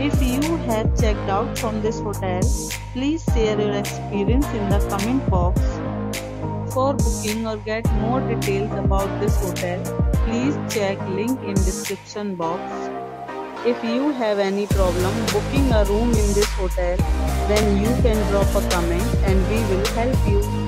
If you have checked out from this hotel, please share your experience in the comment box. For booking or get more details about this hotel, please check link in description box. If you have any problem booking a room in this hotel, then you can drop a comment and we will help you.